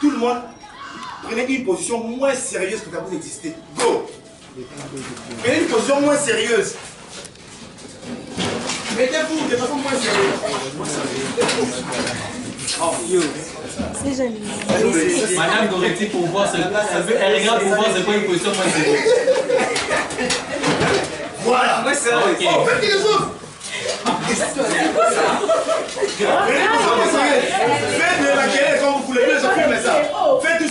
Tout le monde, prenez une position moins sérieuse que vous existez. Go Prenez une position moins sérieuse. Mettez-vous de façon moins sérieuse. C'est joli. Madame Goretti pour voir ce Elle regarde pour voir c'est quoi une position moins sérieuse. Voilà. Ok. Oh, faites les autres. Une position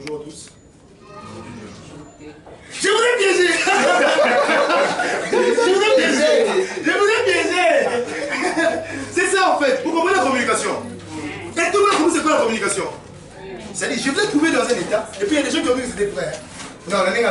Bonjour à tous. Je vous ai piégé Je vous ai piégé Je vous ai piégé C'est ça en fait, vous comprenez la communication Et tout le monde c'est quoi la communication C'est-à-dire, je vous ai trouvé dans un état, et puis il y a des gens qui ont dit que c'était vrai. Non, on est